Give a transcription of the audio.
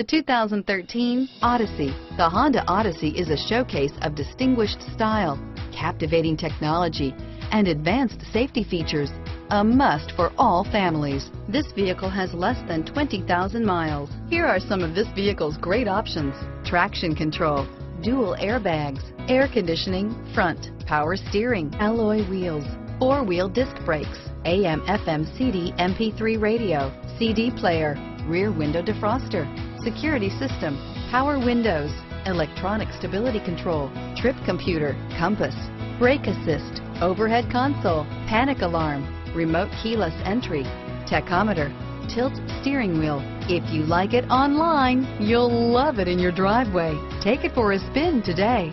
The 2013 Odyssey. The Honda Odyssey is a showcase of distinguished style, captivating technology, and advanced safety features. A must for all families. This vehicle has less than 20,000 miles. Here are some of this vehicle's great options. Traction control, dual airbags, air conditioning, front, power steering, alloy wheels, four-wheel disc brakes, AM FM CD MP3 radio, CD player, rear window defroster, security system, power windows, electronic stability control, trip computer, compass, brake assist, overhead console, panic alarm, remote keyless entry, tachometer, tilt steering wheel. If you like it online, you'll love it in your driveway. Take it for a spin today.